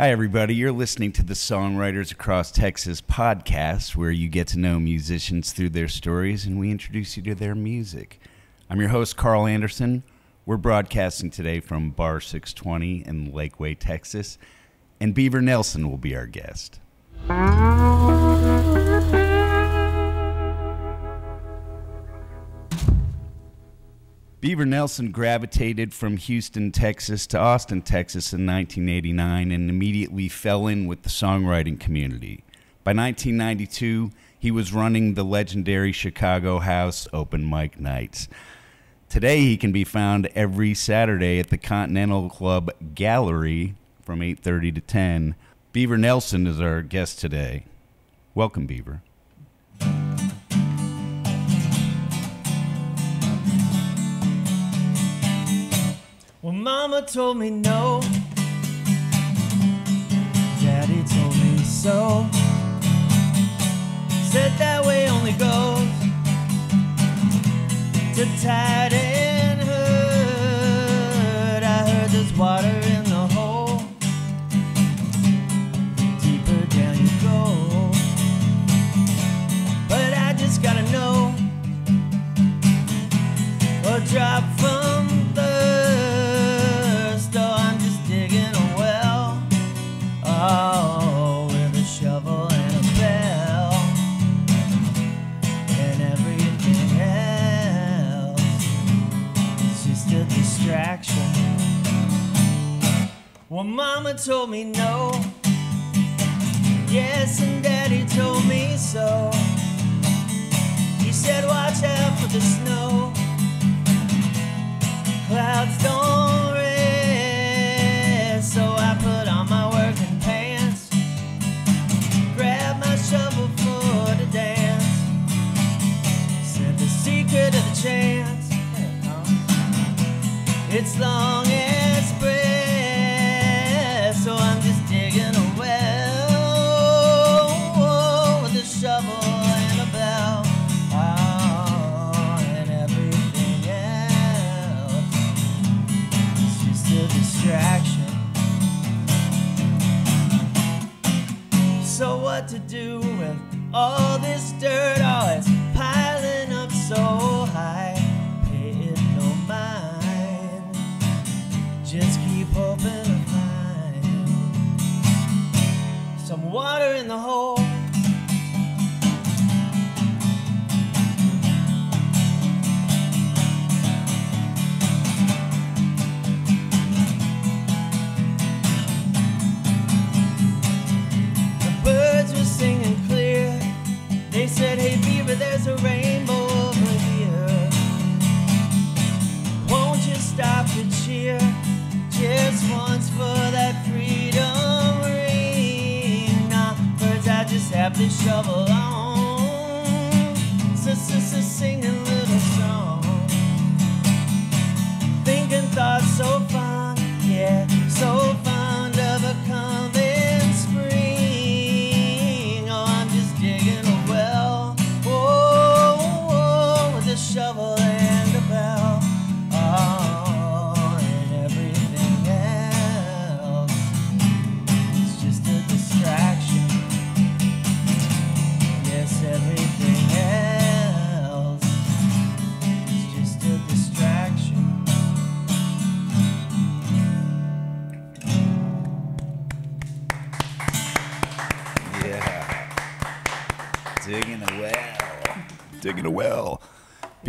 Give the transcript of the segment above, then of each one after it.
Hi, everybody. You're listening to the Songwriters Across Texas podcast, where you get to know musicians through their stories and we introduce you to their music. I'm your host, Karl Anderson. We're broadcasting today from Bar 620 in Lakeway, Texas, and Beaver Nelson will be our guest. Beaver Nelson gravitated from Houston, Texas to Austin, Texas in 1989 and immediately fell in with the songwriting community. By 1992, he was running the legendary Chicago House open mic nights. Today, he can be found every Saturday at the Continental Club Gallery from 8:30 to 10. Beaver Nelson is our guest today. Welcome, Beaver. Mama told me no. Daddy told me so. Said that way only goes to tighten hood. I heard there's water in the hole. Deeper down you go. But I just gotta know. A drop from Mama told me no. Yes, and Daddy told me so. He said, Watch out for the snow. Clouds don't rest, so I put on my working pants. Grab my shovel for the dance. Said the secret of the chance. It's long water To shovel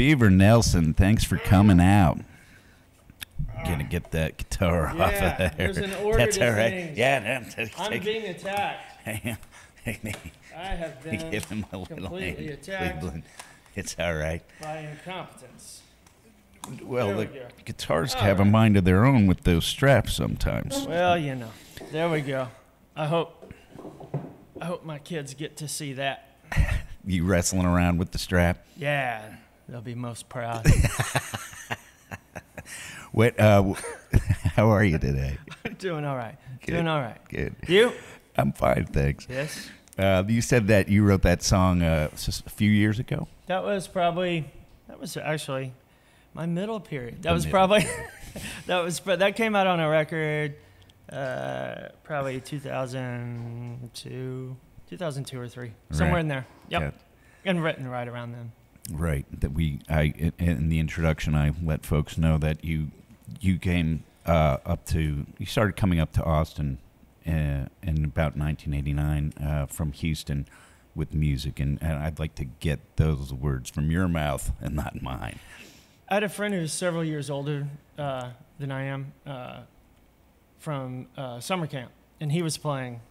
Beaver Nelson, thanks for coming out. Gonna get that guitar off of Yeah, there. there's an order That's to all right. things. Yeah, no, take, I'm being attacked. I have been give him a completely hand, attacked Cleveland. It's all right. by incompetence. Well, the go. guitars All have a mind of their own with those straps sometimes. Well, you know, there we go. I hope, I hope my kids get to see that. You wrestling around with the strap. Yeah, they'll be most proud. What? Uh, how are you today? Doing all right. Good. Doing all right. Good. You? I'm fine, thanks. Yes. Uh, you said that you wrote that song uh, just a few years ago. That was probably that was actually my middle period. That The was middle. probably that was that came out on a record Uh, probably 2002, 2002 or three, somewhere Right. in there. Yep, Yeah. and written right around then. Right. That we, I, in- the introduction, I let folks know that you, you came uh, up to, you started coming up to Austin uh, in about 1989 uh, from Houston with music, and, and I'd like to get those words from your mouth and not mine. I had a friend who's several years older uh, than I am uh, from uh, summer camp, and he was playing.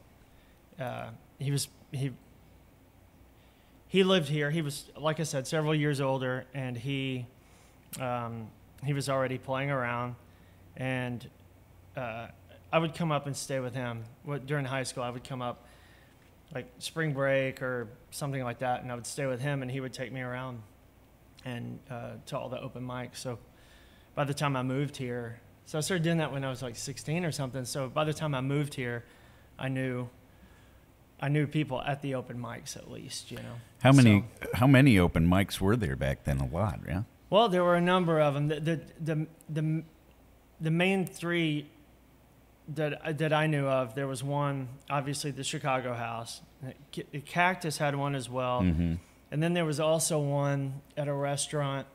He was he. He lived here. He was, like I said, several years older, and he um, he was already playing around, and uh, I would come up and stay with him. During high school, I would come up, like spring break or something like that, and I would stay with him, and he would take me around and uh, to all the open mics. So by the time I moved here, so I started doing that when I was like 16 or something. So by the time I moved here, I knew I knew people at the open mics at least, you know. How many, So- how many open mics were there back then? A lot, yeah. well, there were a number of them. The the the the, the main three that that I knew of. There was one, obviously the Chicago House. C- Cactus had one as well. Mm-hmm. And then there was also one at a restaurant.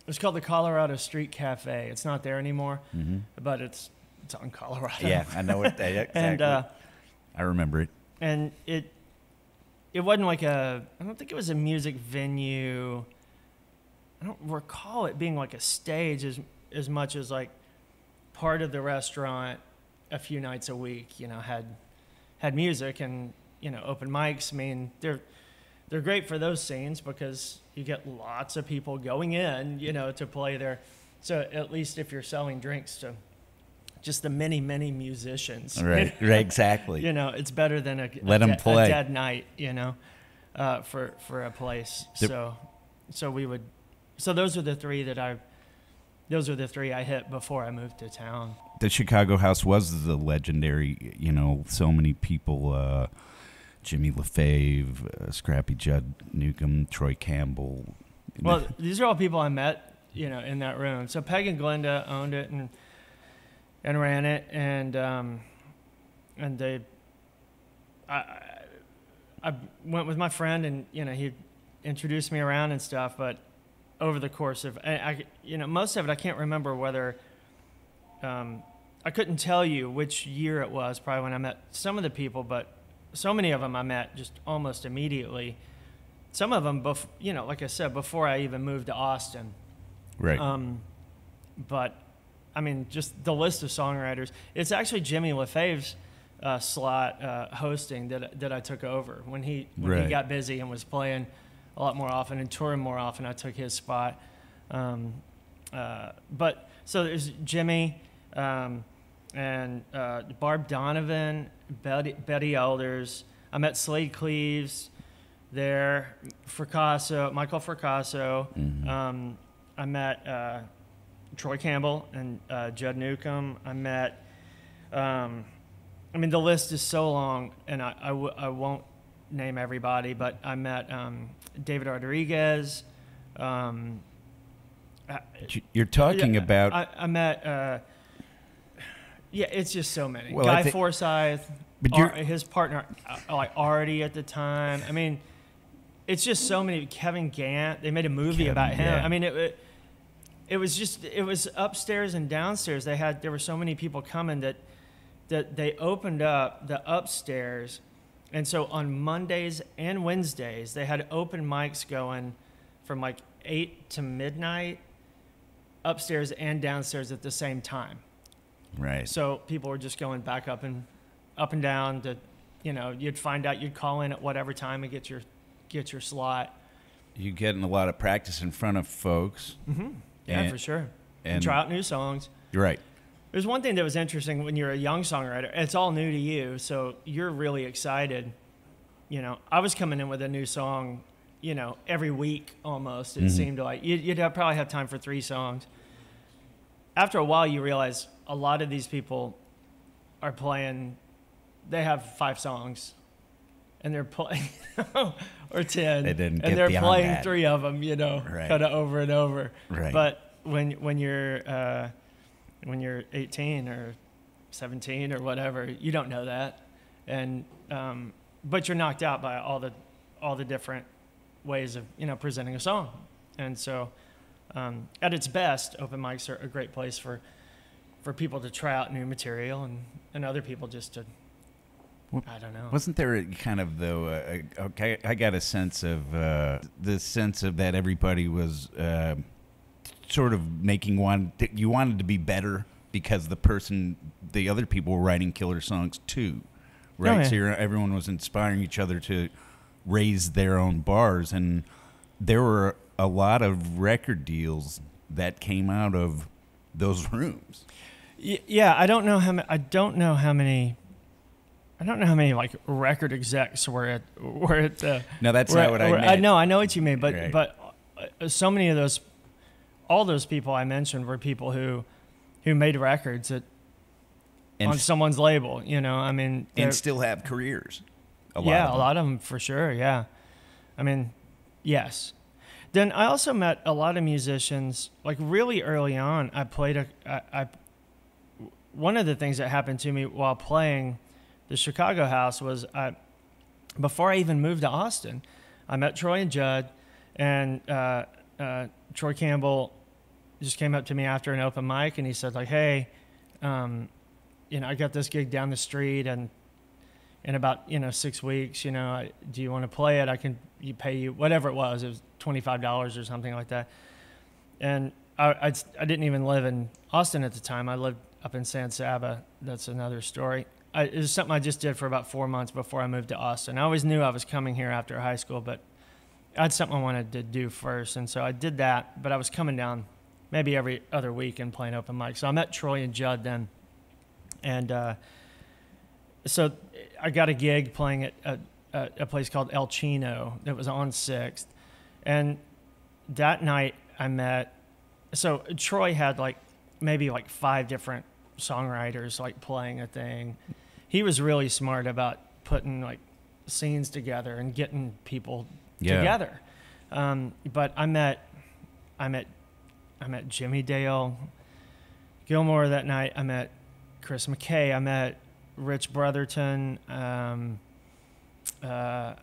It was called the Colorado Street Cafe. It's not there anymore, Mm-hmm. but it's it's on Colorado. Yeah, I know it. Exactly. and uh, I remember it. and it it wasn't like a I don't think it was a music venue. I don't recall it being like a stage as as much as like part of the restaurant a few nights a week, you know, had had music and, you know, open mics. I mean, they're they're great for those scenes because you get lots of people going in, you know, to play there. So at least if you're selling drinks to just the many, many musicians. Right, right, exactly. You know, it's better than a, a them de- play. a dead night. You know, uh, for for a place. The- so, so we would. So those are the three that I. Those are the three I hit before I moved to town. the Chicago House was the legendary, you know, so many people, uh, Jimmy LaFave, uh, Scrappy Judd Newcomb, Troy Campbell. Well, these are all people I met, you know, in that room. So Peg and Glenda owned it and and ran it, and um, and they, I, I went with my friend, and you know, he introduced me around and stuff. But over the course of, I, I you know, most of it I can't remember whether. Um, I couldn't tell you which year it was, probably when I met some of the people, but so many of them I met just almost immediately some of them, bef- you know, like I said, before I even moved to Austin. right. Um, but I mean, just the list of songwriters. It's actually Jimmy LaFave's uh, slot uh, hosting that that I took over when he when Right. he got busy and was playing a lot more often and touring more often. I took his spot. Um, uh, but so there's Jimmy um, and uh, Barb Donovan, Betty, Betty Elders. I met Slaid Cleaves there, Fracasso, Michael Fracasso. Mhm. Um, I met uh, Troy Campbell and uh, Judd Newcomb. I met, um, I mean, the list is so long, and I, I, w- I won't name everybody, but I met um, David Rodriguez. Um, You're talking yeah, about I, I met. Uh, yeah, it's just so many. Well, Guy think- Forsyth, But Ar- his partner, uh, like Artie at the time. I mean, it's just so many. Kevin Gant. They made a movie Kevin, about him. yeah. I mean, it, it. It was just. It was upstairs and downstairs. They had. There were so many people coming that, that they opened up the upstairs, and so on Mondays and Wednesdays they had open mics going, from like eight to midnight, upstairs and downstairs at the same time. right. So people were just going back up and up and down to, you know, you'd find out you'd call in at whatever time and get your get your slot. You're getting a lot of practice in front of folks. Mm-hmm. Yeah, And- for sure. And, and- try out new songs. You're right. There's one thing that was interesting when you're a young songwriter. It's all new to you, so you're really excited. You know, I was coming in with a new song, you know, every week almost. It Mhm. seemed like you'd, you'd have, probably have time for three songs. After a while, you realize a lot of these people are playing. They have five songs, and they're playing or ten, They didn't and they're playing that. three of them. You know, Right. kind of over and over. Right. But when when you're uh, when you're 18 or 17 or whatever. You don't know that, and um, but you're knocked out by all the all the different ways of you know presenting a song, and so um, at its best, open mics are a great place for for people to try out new material and and other people just to I don't know. Wasn't there a kind of though? Uh, okay, I got a sense of uh, the sense of that everybody was uh, sort of making one. You wanted to be better because the person, the other people were writing killer songs too, right? Oh, yeah. So you're, everyone was inspiring each other to raise their own bars, and there were a lot of record deals that came out of those rooms. Y- yeah, I don't know how I don't know how many. I don't know how many like record execs were at were at. Uh, No, that's not at- what I meant. know, I know what you mean, but Right. but uh, so many of those, all those people I mentioned were people who, who made records at, And, on someone's label. You know, I mean, and still have careers. A lot yeah, a lot of them for sure. Yeah, I mean, yes. Then I also met a lot of musicians. Like really early on, I played a. I, I one of the things that happened to me while playing the Chicago House was I, before I even moved to Austin, I met Troy and Judd, and uh, uh, Troy Campbell just came up to me after an open mic and he said like, "Hey, um, you know, I got this gig down the street and in about you know six weeks, you know, I, do you want to play it? I can you pay you whatever it was. It was twenty five dollars or something like that. And I, I I didn't even live in Austin at the time. I lived up in San Saba. That's another story. I, it was something I just did for about four months before I moved to Austin. I always knew I was coming here after high school, but I had something I wanted to do first, and so I did that. But I was coming down maybe every other week and playing open mic. So I met Troy and Judd then, and uh, so I got a gig playing at a, a, a place called El Chino that was on Sixth, and that night I met. So Troy had like maybe like five different songwriters like playing a thing. He was really smart about putting like scenes together and getting people Yeah. together. Um, but I met, I met, I met Jimmie Dale Gilmore that night. I met Chris McKay. I met Rich Brotherton. Um, uh,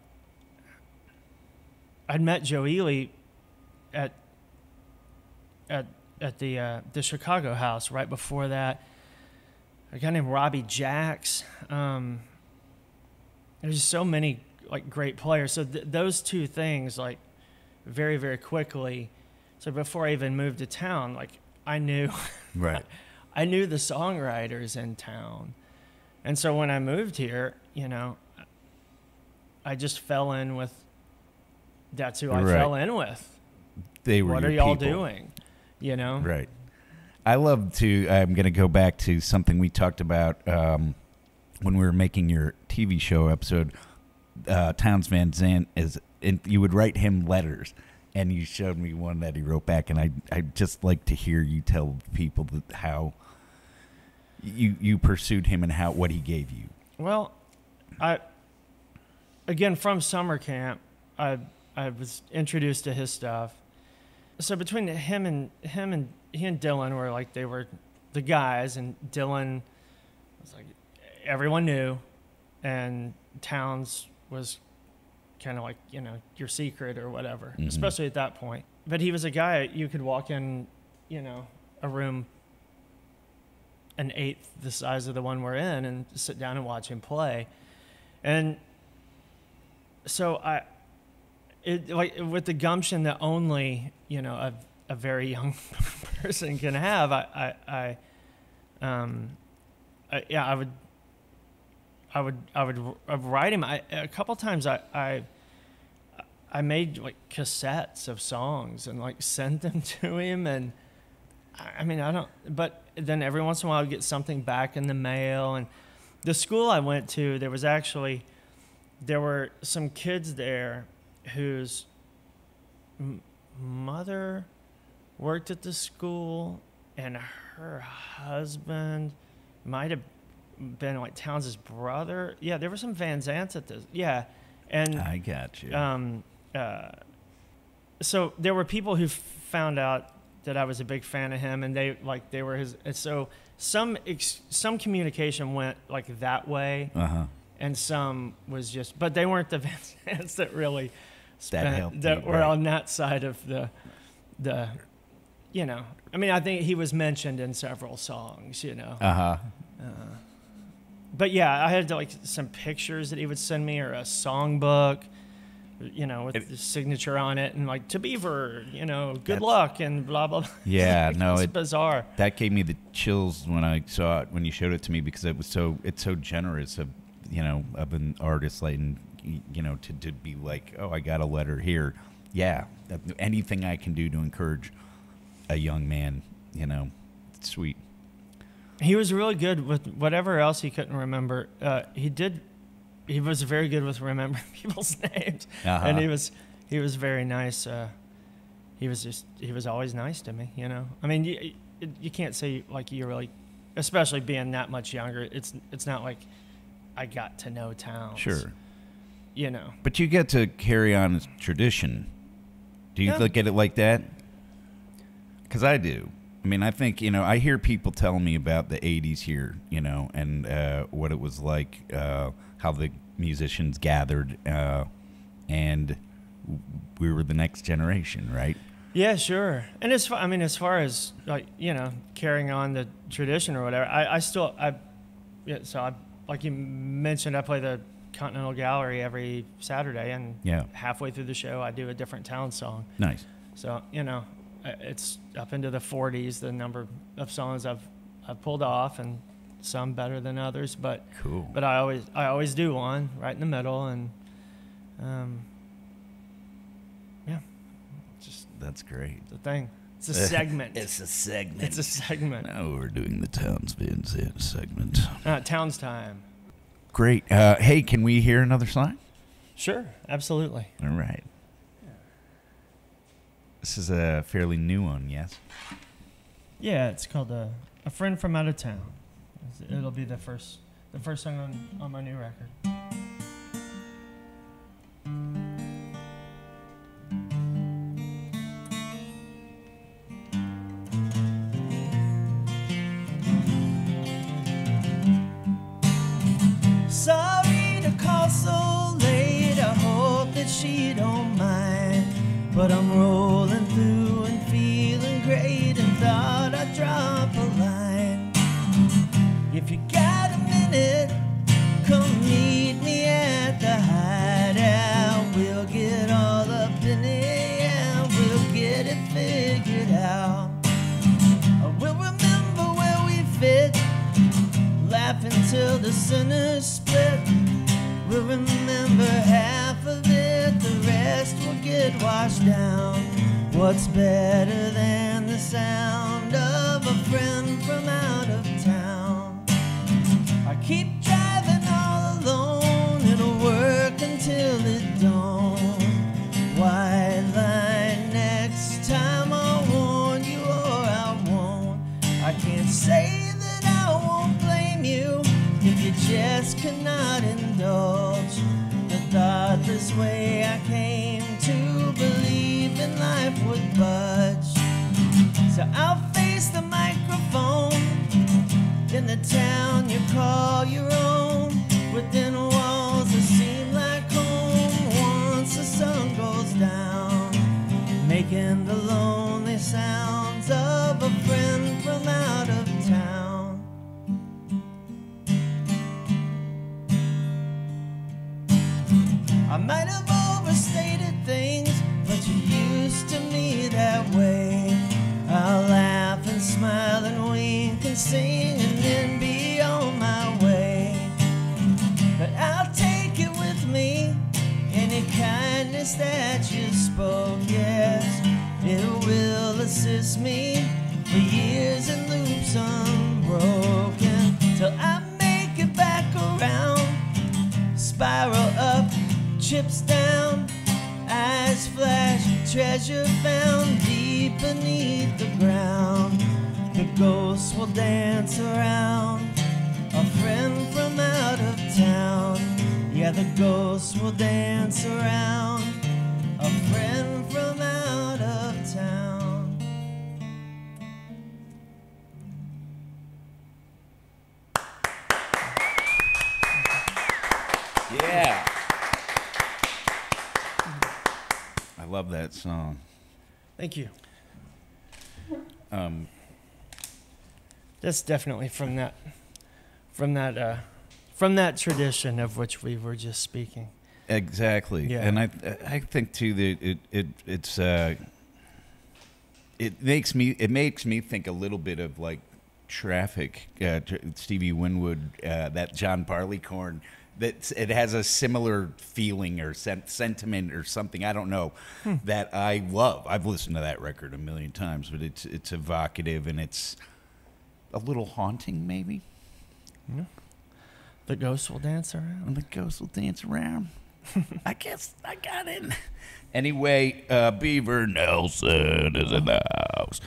I'd met Joe Ely at at at the uh, the Chicago house right before that. A guy named Robbie Jacks. Um, there's just so many like great players. So th- those two things, like very very quickly. So before I even moved to town, like I knew Right. I knew the songwriters in town. And so when I moved here, you know, I just fell in with that's who I Right. fell in with. They were What are y'all people. doing? You know? Right. I love to. I'm going to go back to something we talked about um, when we were making your TV show episode. Uh, Townes Van Zandt is, and you would write him letters, and you showed me one that he wrote back, and I I just like to hear you tell people that how you you pursued him and how what he gave you. Well, I again from summer camp, I I was introduced to his stuff. So between him and him and he and Dylan were like they were the guys, and Dylan was like everyone knew, and Townes was kind of like you know your secret or whatever, Mhm. especially at that point. But he was a guy you could walk in, you know, a room an eighth the size of the one we're in and sit down and watch him play. And so I, it like with the gumption that only you know a, a very young person can have, I I, I um, I, yeah, I would. I would I would I would write him. I, a couple times I, I I made like cassettes of songs and like sent them to him and I I mean I don't but then every once in a while I'd get something back in the mail and the school I went to there was actually there were some kids there whose mother worked at the school and her husband might have been like Townes' brother. Yeah, there were some Van Zandts at this. Yeah. And I got you. um, uh, so there were people who found out that I was a big fan of him, and they like they were his. And so some ex- some communication went like that way, Uh huh. and some was just. But they weren't the fans that really spent, helped that you, were right. on that side of the the. You know, I mean, I think he was mentioned in several songs. You know, Uh huh. Uh, but yeah, I had like some pictures that he would send me or a songbook, you know, with It- his signature on it and like to Beaver, you know, good luck and blah blah. blah. Yeah, no, it's it- bizarre. That gave me the chills when I saw it when you showed it to me because it was so it's so generous of you know of an artist like and, you know to to be like oh I got a letter here yeah anything I can do to encourage a young man you know sweet He was really good with whatever else he couldn't remember. Uh, he did. He was very good with remembering people's names, Uh-huh. and he was he was very nice. Uh, he was just he was always nice to me. You know, I mean, you you- can't say like you really, especially being that much younger. It's it's not like I got to know Townes. sure You know. but you get to carry on tradition do you Yeah. look at it like that because I do I mean I think you know I hear people tell me about the 80s here you know and uh, what it was like uh, how the musicians gathered uh, and we were the next generation right Yeah, sure. And as far, I mean, as far as like you know, carrying on the tradition or whatever, I, I still I, yeah. So I like you mentioned, I play the Continental Gallery every Saturday, and Yeah. halfway through the show, I do a different town song. nice So you know, it's up into the 40s the number of songs I've I've pulled off, and some better than others, but cool but I always I always do one right in the middle, and um, yeah, just that's great the thing. It's a segment. it's a segment It's a segment. now we're doing the Townsville segment Uh, Townes time. great uh, hey can we hear another song Sure, absolutely. All right. This is a fairly new one, yes? Yeah, it's called uh, "A Friend from Out of Town." It'll be the first, the first song on, on my new record. Song. Thank you. Um, That's definitely from that, from that, uh, from that tradition of which we were just speaking. exactly. Yeah. And I I think too that it, it it's uh it makes me it makes me think a little bit of like traffic uh, Stevie Winwood uh, that John Barleycorn that it has a similar feeling or sen- sentiment or something I don't know that I love. I've listened to that record a million times, but it's it's evocative and it's a little haunting maybe. The ghosts will dance around. and the ghosts will dance around. I guess I got it. Anyway, uh, Beaver Nelson is in the house.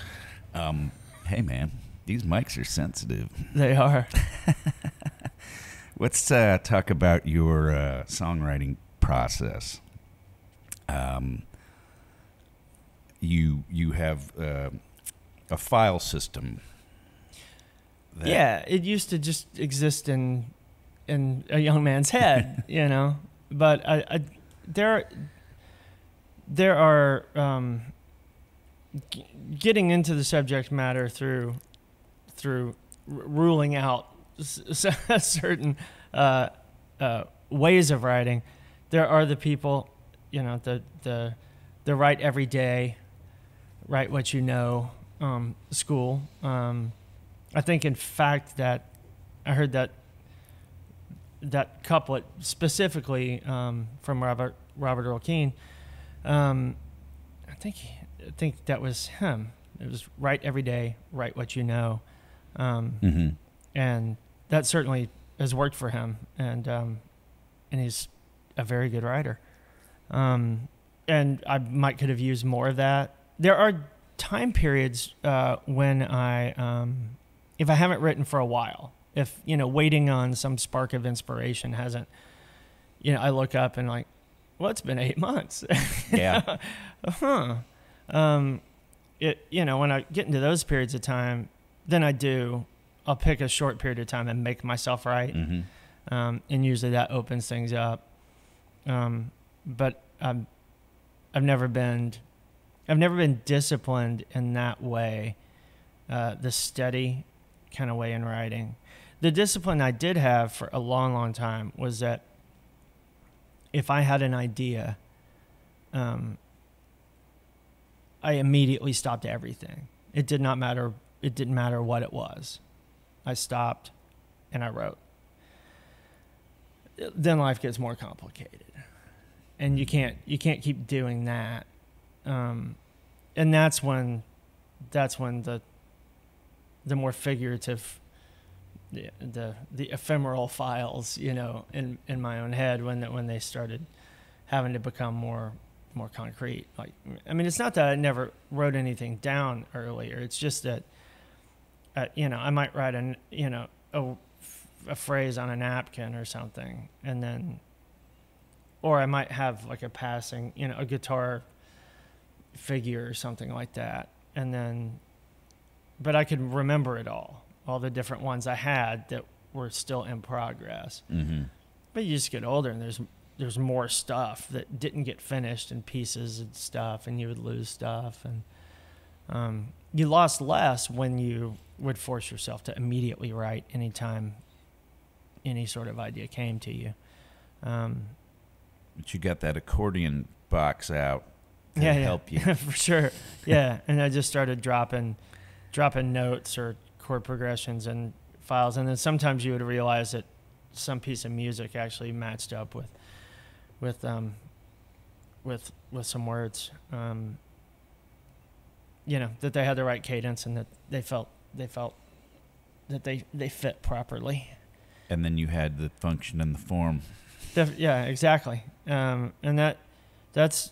Um, hey man, these mics are sensitive. They are. Let's uh, talk about your uh, songwriting process. Um, you you have uh, a file system. that- yeah, it used to just exist in in a young man's head, you know. But I, I there there are um, g- getting into the subject matter through through r- ruling out certain uh, uh, ways of writing. There are the people, you know, the the the write every day, write what you know, um, school. Um, I think, in fact, that I heard that that couplet specifically um, from Robert Robert Earl Keen. Um, I think I think that was him. It was write every day, write what you know, um, Mhm. and that certainly has worked for him. And um, and he's a very good writer. Um, and I might could have used more of that. There are time periods uh, when I, um, if I haven't written for a while, if you know, waiting on some spark of inspiration hasn't, you know, I look up and like, well, it's been eight months. Yeah. huh. Um, it you know when I get into those periods of time, then I do. I'll pick a short period of time and make myself right, Mhm. um, and usually that opens things up. Um, but I'm, I've never been, I've never been disciplined in that way, uh, the steady kind of way in writing. The discipline I did have for a long, long time was that if I had an idea, um, I immediately stopped everything. It did not matter. It didn't matter what it was. I stopped and I wrote. Then life gets more complicated, and you can't you can't keep doing that. Um, and that's when that's when the the more figurative the the, the ephemeral files, you know, in in my own head when that when they started having to become more more concrete. Like, I mean, it's not that I never wrote anything down earlier. It's just that, uh, you know, I might write an, you know, a, a phrase on a napkin or something, and then, or I might have like a passing, you know, a guitar figure or something like that, and then, but I could remember it all, all the different ones I had that were still in progress. Mhm. But you just get older, and there's there's more stuff that didn't get finished and pieces and stuff, and you would lose stuff, and um, you lost less when you would force yourself to immediately write anytime any sort of idea came to you. Um, But you got that accordion box out to yeah, yeah, help you. for sure. Yeah, and I just started dropping, dropping notes or chord progressions and files, and then sometimes you would realize that some piece of music actually matched up with, with um, with with some words. Um, you know that they had the right cadence and that they felt they felt that they they fit properly. and then you had the function and the form. Def- yeah, exactly. Um, and that that's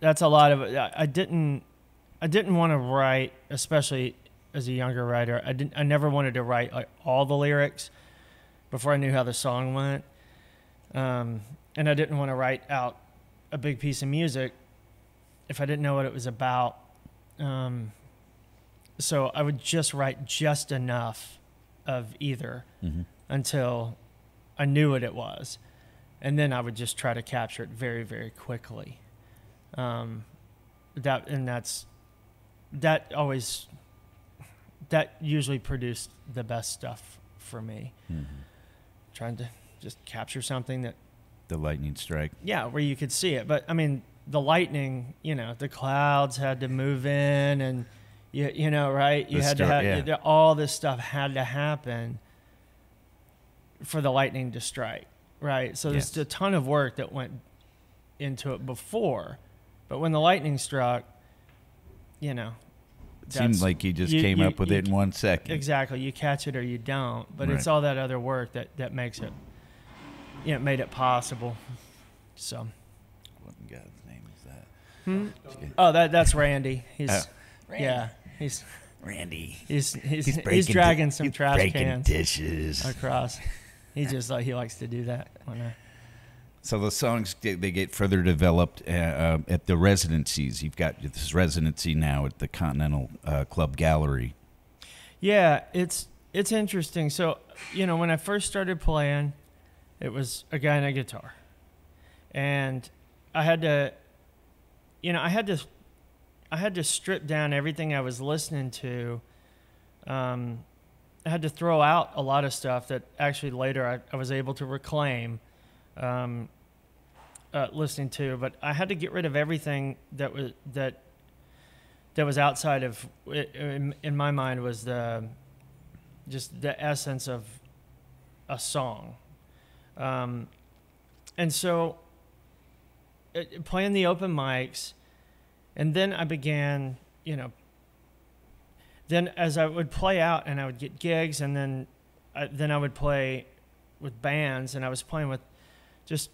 that's a lot of it. I, I didn't I didn't want to write, especially as a younger writer. I didn't. I never wanted to write like all the lyrics before I knew how the song went. Um, and I didn't want to write out a big piece of music if I didn't know what it was about. Um, so I would just write just enough of either Mhm. until I knew what it was. and then I would just try to capture it very very quickly. Um, that and that's that always that usually produced the best stuff for me. Mhm. Trying to just capture something that The lightning strike. yeah, where you could see it. But I mean, the lightning, you know, the clouds had to move in, and you, you know, right? You The had to have yeah. all this stuff had to happen for the lightning to strike, right? So there's Yes. a ton of work that went into it before, but when the lightning struck, you know, It seemed like you just you- came you- up with you- it in one second. Exactly. You catch it or you don't. But it's all that other work that, that makes it, you know, made it possible. So, What in God's name is that? hmm? oh, that that's Randy. He's, Oh. yeah, he's Randy. he's he's he's, breaking dragging di- some he's trash breaking cans dishes. across. He just like he likes to do that. When I, So the songs they get further developed uh, uh, at the residencies. You've got this residency now at the Continental uh, Club Gallery. yeah, it's it's interesting. So you know, when I first started playing, it was a guy and a guitar, and I had to, you know, I had to, I had to strip down everything I was listening to. Um, I had to throw out a lot of stuff that actually later I, I was able to reclaim, um, uh, listening to. But I had to get rid of everything that was that that was outside of in, in my mind was the just the essence of a song um, and so it, playing the open mics and then i began you know then as i would play out and i would get gigs and then I, then i would play with bands and i was playing with just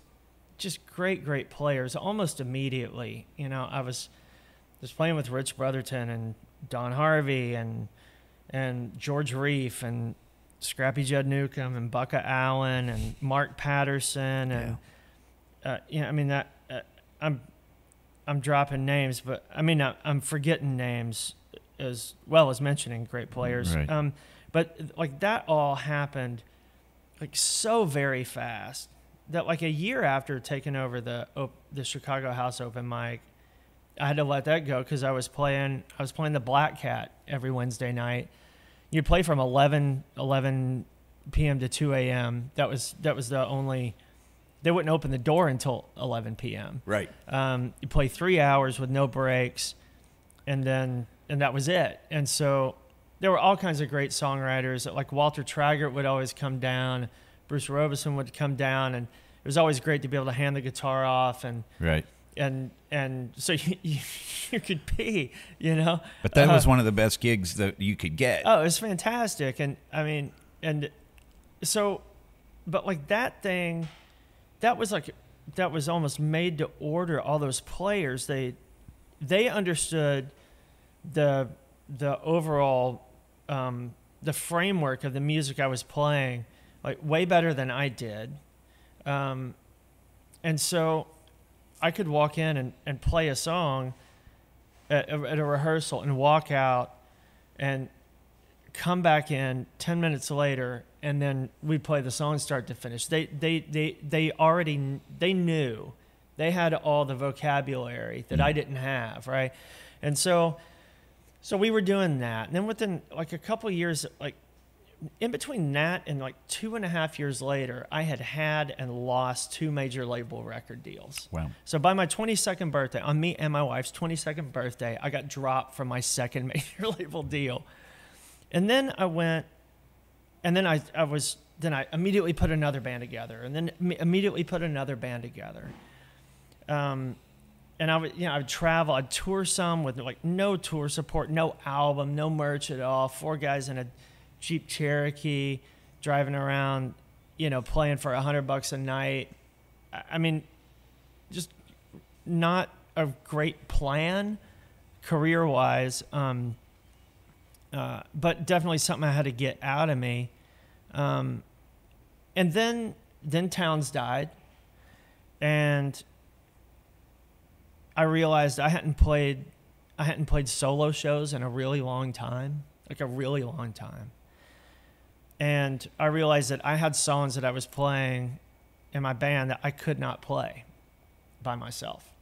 just great great players almost immediately. You know i was was playing with Rich Brotherton and Don Harvey and and George Reiff and Scrappy Judd Newcomb and Bukka Allen and Mark Patterson and uh, you know I mean that uh, I'm I'm dropping names but I mean I'm forgetting names as well as mentioning great players Right. um, but like that all happened like so very fast that like a year after taking over the op- the Chicago House Open mic I had to let that go because I was playing I was playing the Black Cat every Wednesday night. You'd play from 11, 11 p.m. to 2 a.m. That was that was the only they wouldn't open the door until 11 p.m. Right. Um, you play three hours with no breaks, and then and that was it. And so there were all kinds of great songwriters. Like Walter Tragert would always come down, Bruce Robison would come down, and it was always great to be able to hand the guitar off and Right. and and so you, you, you could be, you know. But that Uh, was one of the best gigs that you could get. Oh, it was fantastic, and I mean, and so, but like that thing, that was like that was almost made to order. All those players, they they understood the the overall um, the framework of the music I was playing like way better than I did, um, and so I could walk in and, and play a song at, at a rehearsal and walk out and come back in 10 minutes later and then we play the song start to finish. They they they they already they knew. They had all the vocabulary that I mm-hmm. didn't have right? And so so we were doing that. And then within like a couple years like in between that and like two and a half years later i had had and lost two major label record deals. Wow. so by my 22nd birthday, on me and my wife's 22nd birthday, I got dropped from my second major label deal. And then I went, and then I, I was, then I immediately put another band together, and then immediately put another band together. Um, and I would, you know, I would travel, I'd tour some with like no tour support, no album, no merch at all. Four guys in a Jeep Cherokee, driving around, you know, playing for a hundred bucks a night. I mean, just not a great plan career wise. Um, uh, but definitely something I had to get out of me. Um, and then then Townes died, and I realized I hadn't played I hadn't played solo shows in a really long time, like a really long time. And I realized that I had songs that I was playing in my band that I could not play by myself.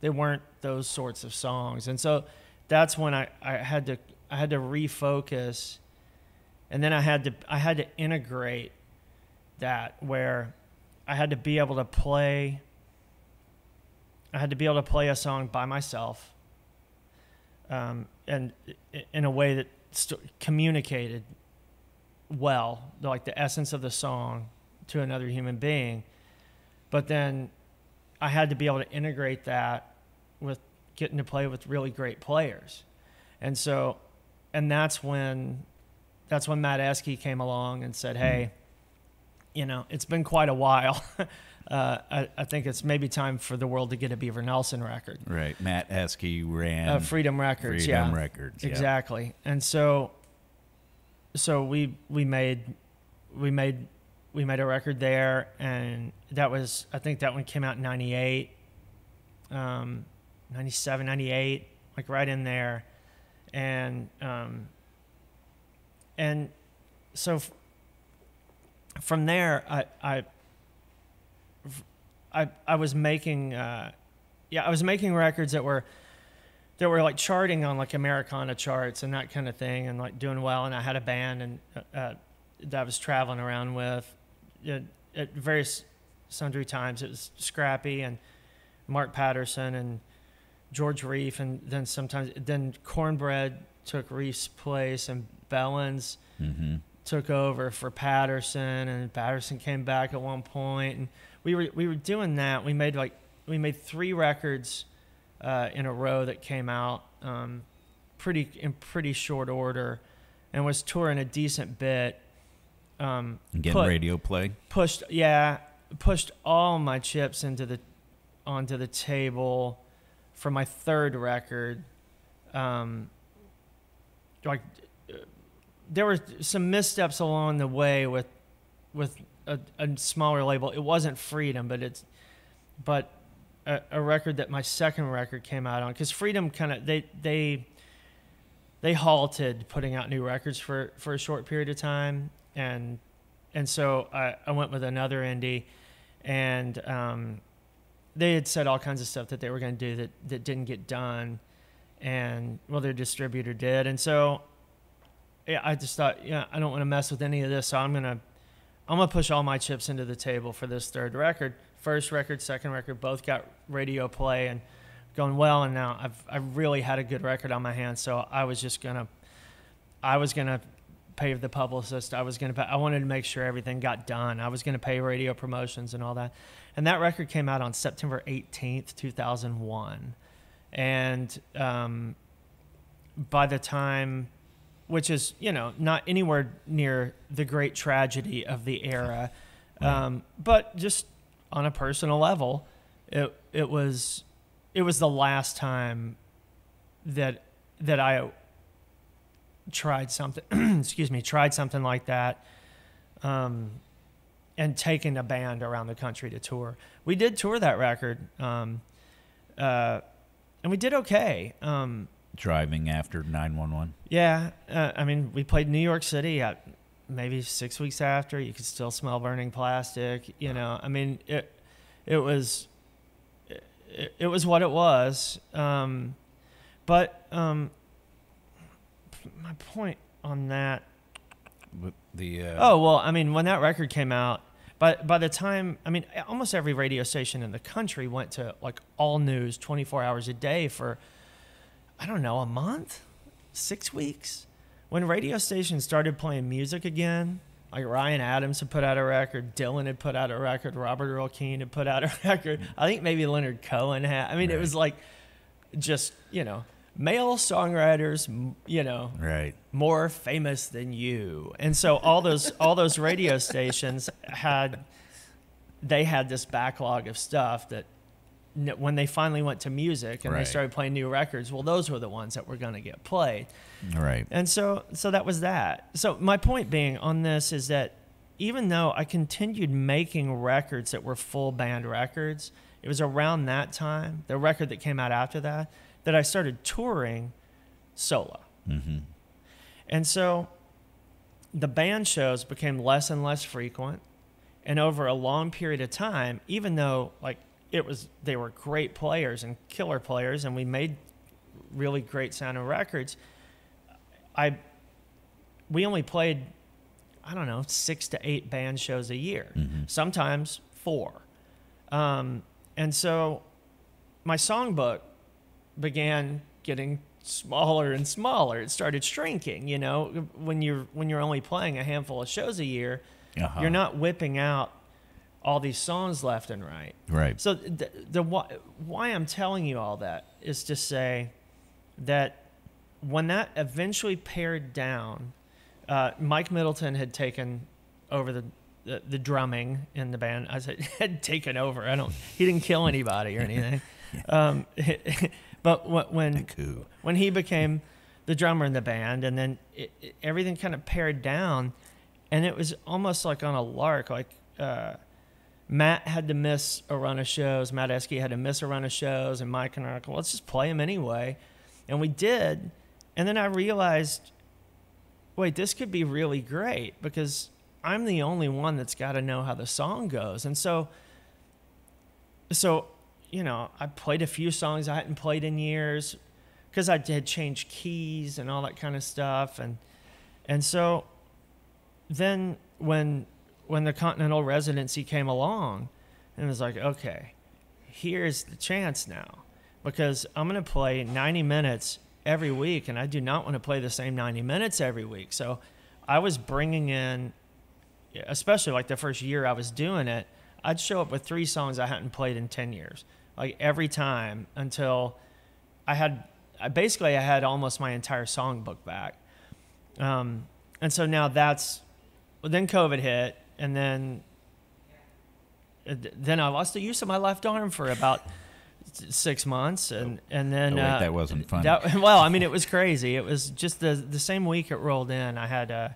They weren't those sorts of songs. And so that's when I, I had to I had to refocus and then I had to I had to integrate that where I had to be able to play I had to be able to play a song by myself um, and in a way that communicated well like the essence of the song to another human being. But then I had to be able to integrate that with getting to play with really great players. And so and that's when that's when Matt Eskey came along and said, "Hey, you know, it's been quite a while. uh, I, I think it's maybe time for the world to get a Beaver Nelson record, Right. Matt Eskey ran uh, Freedom Records, Freedom yeah, Records. yeah. exactly." And so, so we we made we made we made a record there, and that was I think that one came out in '98, um, '97, '98, like right in there, and um, and so from there I I I, I was making uh, yeah I was making records that were that were like charting on like Americana charts and that kind of thing and like doing well. And I had a band and uh, uh, that I was traveling around with at, at various sundry times. It was Scrappy and Mark Patterson and George Reiff and then sometimes then Cornbread took Reiff's place and Bellens Mm-hmm. took over for Patterson, and Patterson came back at one point, and we were we were doing that. We made like we made three records uh, in a row that came out um, pretty in pretty short order, and was touring a decent bit. Um, Getting put- radio play. pushed yeah pushed all my chips into the onto the table for my third record um like there were some missteps along the way with with a, a smaller label. It wasn't freedom but it's but a, a record that my second record came out on because freedom kind of they they they halted putting out new records for for a short period of time. And and so I, I went with another indie, and um, they had said all kinds of stuff that they were going to do that, that didn't get done, and well, their distributor did, and so I just thought, yeah, I don't want to mess with any of this, so I'm gonna I'm gonna push all my chips into the table for this third record. First record, second record, both got radio play and going well, and now I've I really had a good record on my hands, so I was just gonna I was gonna pay the publicist. I was to pay, I wanted to make sure everything got done. I was going to pay radio promotions and all that. And that record came out on September 18th, 2001. And um, by the time, which is, you know, not anywhere near the great tragedy of the era, um, but just on a personal level, it, it was, it was the last time that, that I tried something excuse me tried something like that um, and taken a band around the country to tour. We did tour that record um, uh, and we did okay. Um, Driving after 911. yeah uh, i mean we played new york city at maybe six weeks after you could still smell burning plastic you know i mean it it was it, it was what it was um, but um, my point on that With the uh, Oh well, I mean, when that record came out, by by the time I mean, almost every radio station in the country went to like all news, twenty four hours a day for, I don't know, a month, six weeks. When radio stations started playing music again, like Ryan Adams had put out a record, Dylan had put out a record, Robert Earl Keen had put out a record. I think maybe Leonard Cohen had. I mean, it was like, just you know, male songwriters, you know, right. more famous than you. And so all those all those radio stations had they had this backlog of stuff that when they finally went to music and they started playing new records, well those were the ones that were going to get played. Right. And so so that was that. So my point being on this is that even though I continued making records that were full band records, it was around that time, the record that came out after that, that I started touring solo. Mm-hmm. And so the band shows became less and less frequent. and over a long period of time, even though like it was they were great players and killer players, and we made really great sounding records. I we only played I don't know six to eight band shows a year, sometimes four, um, and so my songbook began getting smaller and smaller. It started shrinking. You know, when you're when you're only playing a handful of shows a year, Uh-huh. you're not whipping out all these songs left and right. Right. So the, the why, why I'm telling you all that is to say that when that eventually pared down, uh, Mike Middleton had taken over the, the the drumming in the band. I said had taken over. I don't. He didn't kill anybody or anything. um, but when when, when he became the drummer in the band, and then it, it- everything kind of pared down, and it was almost like on a lark. Like uh, Matt had to miss a run of shows. Matt Esky had to miss a run of shows, and Mike and I were like, let's just play them anyway, and we did. And then I realized, wait, this could be really great because I'm the only one that's got to know how the song goes, and so, so, you know, I played a few songs I hadn't played in years because I had changed keys and all that kind of stuff, and and so then when when the Continental residency came along, and it was like, okay, here's the chance now, because I'm going to play 90 minutes every week, and I do not want to play the same 90 minutes every week. So I was bringing in, especially like the first year I was doing it, I'd show up with three songs I hadn't played in 10 years, like every time until I had, I basically I had almost my entire songbook back. Um, and so now that's, well, then COVID hit, and then uh, then I lost the use of my left arm for about six months, and and then Oh, wait, uh, that wasn't fun. that- well, I mean, it was crazy. It was just the the same week it rolled in. I had uh,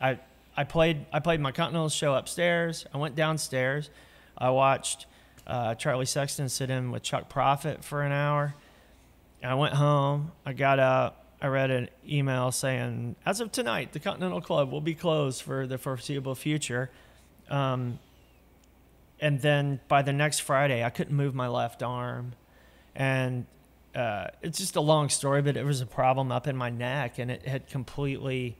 I I played I played my Continental show upstairs. I went downstairs. I watched uh, Charlie Sexton sit in with Chuck Prophet for an hour. I went home. I got up. I read an email saying, as of tonight, the Continental Club will be closed for the foreseeable future. Um, and then by the next Friday, I couldn't move my left arm. And uh, it's just a long story, but it was a problem up in my neck, and it had completely,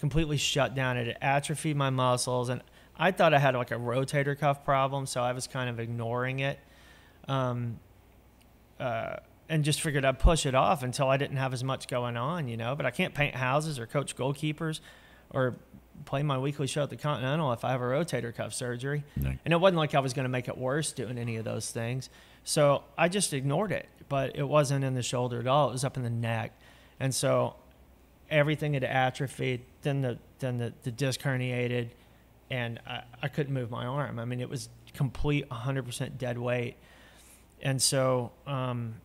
completely shut down. It atrophied my muscles, and I thought I had like a rotator cuff problem, so I was kind of ignoring it. Um, uh, and just figured I'd push it off until I didn't have as much going on, you know. But I can't paint houses or coach goalkeepers or play my weekly show at the Continental if I have a rotator cuff surgery. And it wasn't like I was going to make it worse doing any of those things. So I just ignored it. But it wasn't in the shoulder at all. It was up in the neck. And so everything had atrophied. Then the then the, the disc herniated, and I, I couldn't move my arm. I mean, it was complete 100% dead weight. And so um,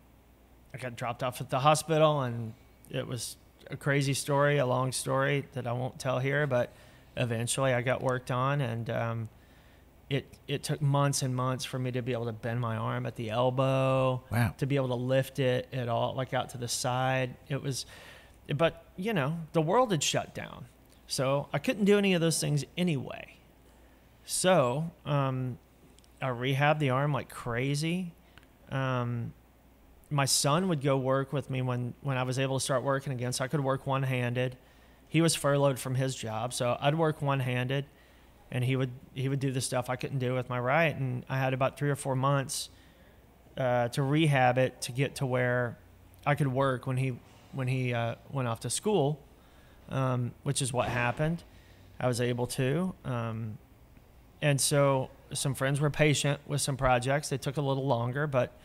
I got dropped off at the hospital, and it was a crazy story, a long story that I won't tell here. But eventually, I got worked on, and um, it it took months and months for me to be able to bend my arm at the elbow, Wow. to be able to lift it at all, like out to the side. It was, but you know, the world had shut down, so I couldn't do any of those things anyway. So um, I rehabbed the arm like crazy. Um, my son would go work with me when when I was able to start working again, so I could work one handed. He was furloughed from his job, so I'd work one handed, and he would he would do the stuff I couldn't do with my right. And I had about three or four months uh, to rehab it to get to where I could work when he when he uh, went off to school, um, which is what happened. I was able to, um, and so some friends were patient with some projects. They took a little longer, but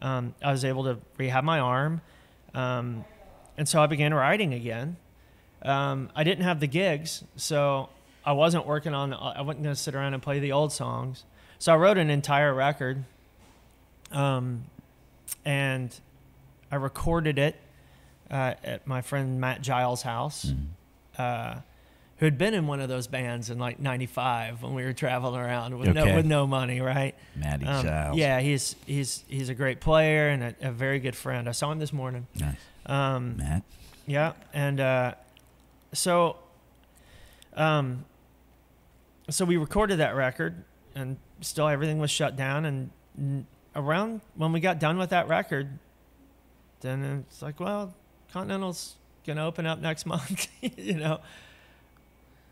um, I was able to rehab my arm, um, and so I began writing again. Um, I didn't have the gigs, so I wasn't working on. I wasn't going to sit around and play the old songs. So I wrote an entire record, um, and I recorded it uh, at my friend Matt Giles' house, uh, who had been in one of those bands in like '95 when we were traveling around with Okay. no with no money, right? Matty Um, Giles. Yeah, he's he's he's a great player and a, a very good friend. I saw him this morning. Nice. Um, Matt. yeah, and uh, so, um, so we recorded that record, and still everything was shut down. And around when we got done with that record, then it's like, well, Continental's gonna open up next month, you know.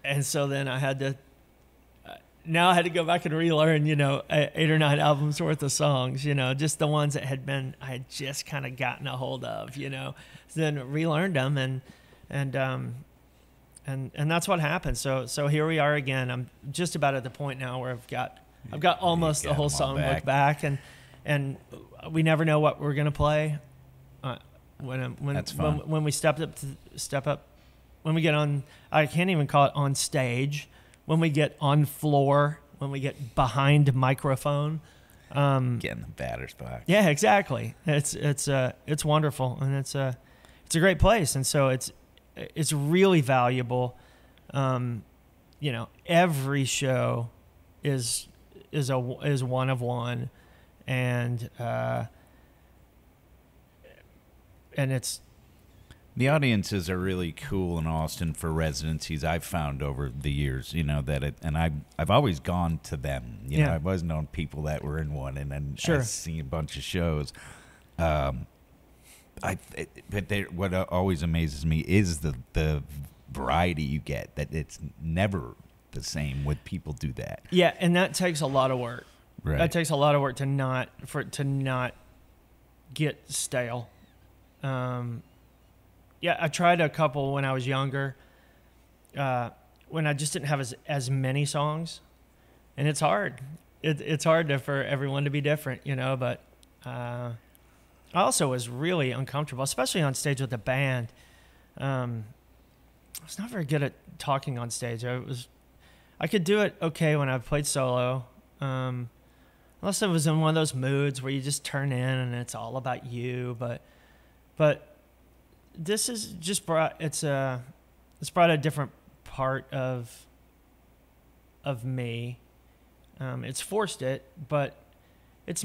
And so then I had to. uh, Now I had to go back and relearn, you know, e- eight or nine albums worth of songs, you know, just the ones that had been I had just kind of gotten a hold of, you know. So then relearned them and and um and and that's what happened. So so here we are again. I'm just about at the point now where I've got I've got almost the whole song back. back, and and we never know what we're gonna play. Uh, when when That's when, when we step up to step up when we get on I can't even call it on stage when we get on floor when we get behind microphone. Um, Getting the batter's box. yeah, exactly. It's it's uh it's wonderful and it's a it's a great place and so it's it's really valuable. Um, you know, every show is is a is one of one, and uh, and it's The audiences are really cool in Austin for residencies. I've found over the years, you know that, it, and I I've always gone to them. You know, Yeah. I've always known people that were in one, and then Sure. I've seen a bunch of shows. Um, I it, but they, what always amazes me is the the variety you get. That it's never the same when people do that. yeah, and that takes a lot of work. Right. That takes a lot of work to not for to not get stale. Um, yeah, I tried a couple when I was younger, uh, when I just didn't have as as many songs, and it's hard. It, it's hard to, for everyone to be different, you know. But uh, I also was really uncomfortable, especially on stage with the band. Um, I was not very good at talking on stage. I was, I could do it okay when I played solo. Um, unless I was in one of those moods where you just turn in and it's all about you but but this is just brought it's a it's brought a different part of of me um, it's forced it but it's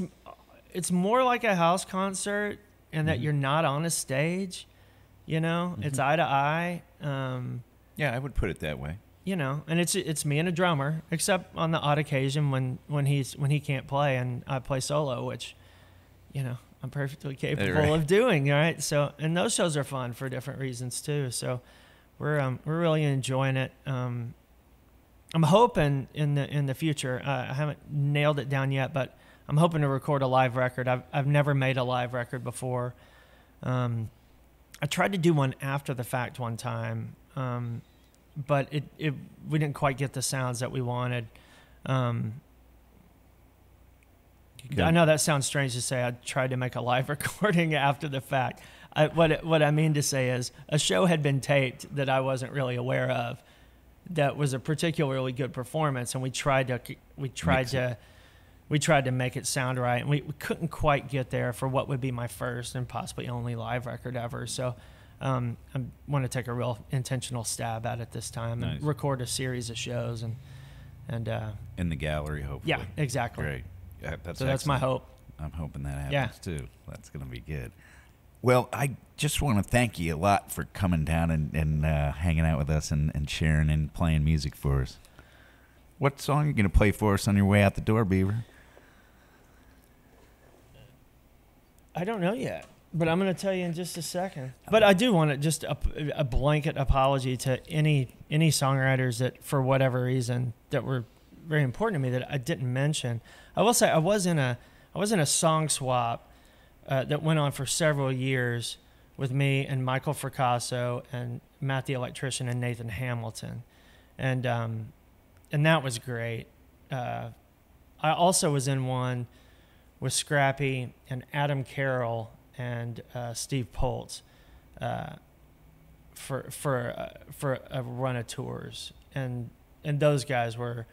it's more like a house concert and that Mhm. you're not on a stage you know it's Mhm. eye to eye um, Yeah, I would put it that way. you know, and it's it's me and a drummer, except on the odd occasion when when he's when he can't play and I play solo, which, you know, I'm perfectly capable right. of doing. All right, so and those shows are fun for different reasons too. So we're um, we're really enjoying it. Um, I'm hoping in the in the future. Uh, I haven't nailed it down yet, but I'm hoping to record a live record. I've I've never made a live record before. Um, I tried to do one after the fact one time, um, but it, it we didn't quite get the sounds that we wanted. Um, I know that sounds strange to say. I tried to make a live recording after the fact. I, what what I mean to say is a show had been taped that I wasn't really aware of. That was a particularly good performance, and we tried to we tried Mix it. to we tried to make it sound right, and we, we couldn't quite get there for what would be my first and possibly only live record ever. So. Um, I want to take a real intentional stab at it this time Nice. and record a series of shows and and uh, In the gallery, hopefully. yeah, exactly. Great. That's so that's my hope. I'm hoping that happens Yeah. too. That's going to be good. Well, I just want to thank you a lot for coming down and, and uh, hanging out with us and, and sharing and playing music for us. What song are you going to play for us on your way out the door, Beaver? I don't know yet, but I'm going to tell you in just a second. But I do want to just a, a blanket apology to any any songwriters that, for whatever reason, that were very important to me that I didn't mention. I will say I was in a I was in a song swap uh, that went on for several years with me and Michael Fracasso and Matt the electrician and Nathan Hamilton, and um, and that was great. Uh, I also was in one with Scrappy and Adam Carroll and uh, Steve Poltz uh, for for uh, for a run of tours, and and those guys were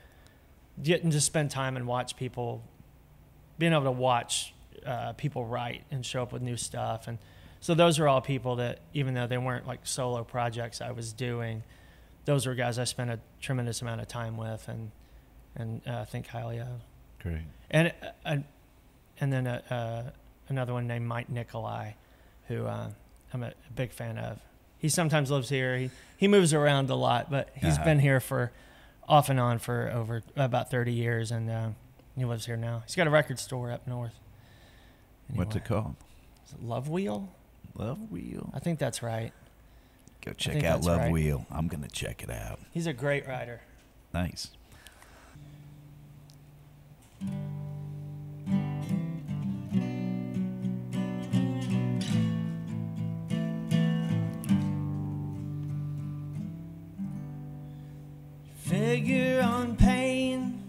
getting to spend time and watch people, being able to watch uh, people write and show up with new stuff, and so those are all people that even though they weren't like solo projects I was doing, those were guys I spent a tremendous amount of time with, and and uh, think highly of Great. and uh, and then uh, uh, another one named Mike Nikolai, who uh, I'm a, a big fan of. He sometimes lives here. He he moves around a lot, but he's Uh-huh. been here for off and on for over about 30 years, and uh, he lives here now. He's got a record store up north. What's it called? Is it Love Wheel? Love Wheel. I think that's right. Go check out Love right. Wheel. I'm gonna check it out. He's a great writer. Nice. Figure on pain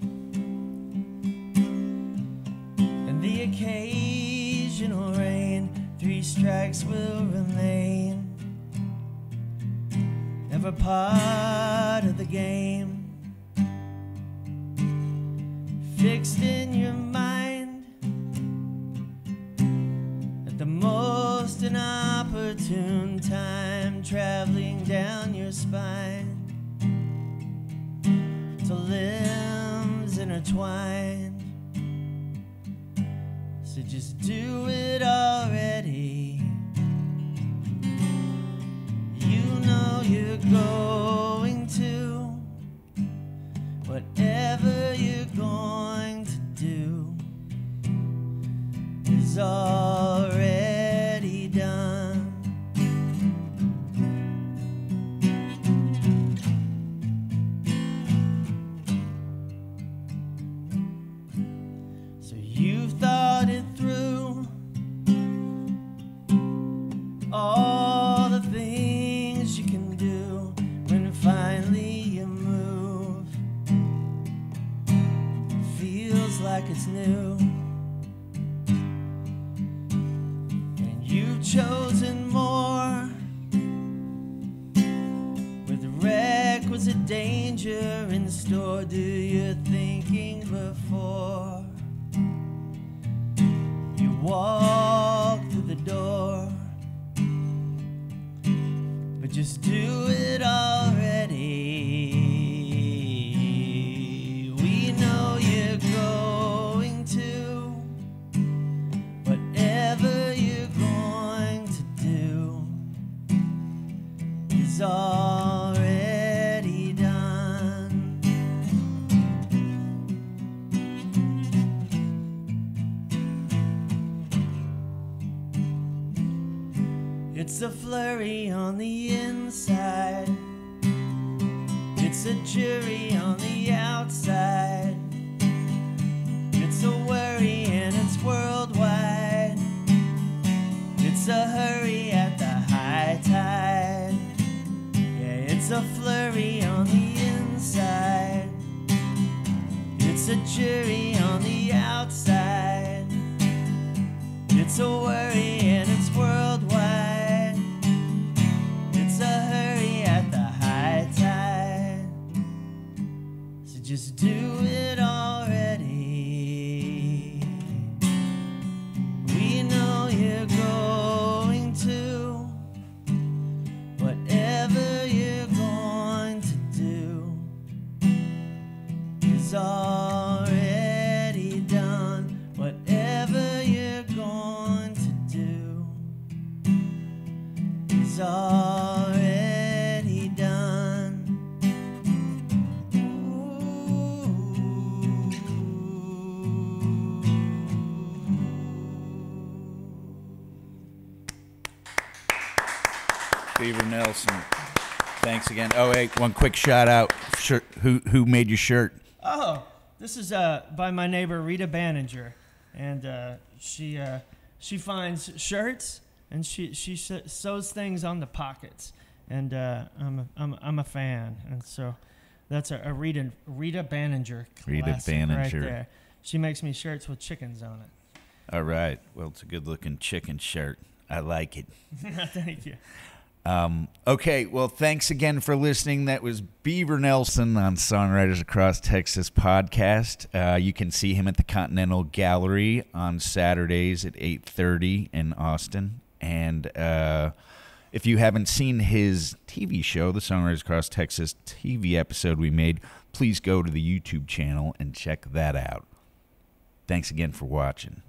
and the occasional rain. Three strikes will remain, never part of the game. Fixed in your mind at the most inopportune time, traveling down your spine to limbs intertwined. So just do it already. You know you're going to. Whatever you're going to do is already It's a flurry on the inside. It's a jury on the outside. It's a worry and it's worldwide. It's a hurry at the high tide. Yeah, it's a flurry on the inside. It's a jury do it already. We know you're going to. Whatever you're going to do is already done. Whatever you're going to do is already Again. Oh, hey, one quick shout out. Shirt, who who made your shirt? Oh, this is uh, by my neighbor Rita Banninger, and uh, she uh, she finds shirts and she she sews things on the pockets, and uh, I'm a, I'm I'm a fan, and so that's a, a Rita Rita Banninger Rita classic right Banninger. there. She makes me shirts with chickens on it. All right. Well, it's a good looking chicken shirt. I like it. Thank you. Um, okay, well, thanks again for listening. That was Beaver Nelson on Songwriters Across Texas podcast. Uh, you can see him at the Continental Gallery on Saturdays at eight thirty in Austin. And uh, if you haven't seen his TV show, the Songwriters Across Texas TV episode we made, please go to the YouTube channel and check that out. Thanks again for watching.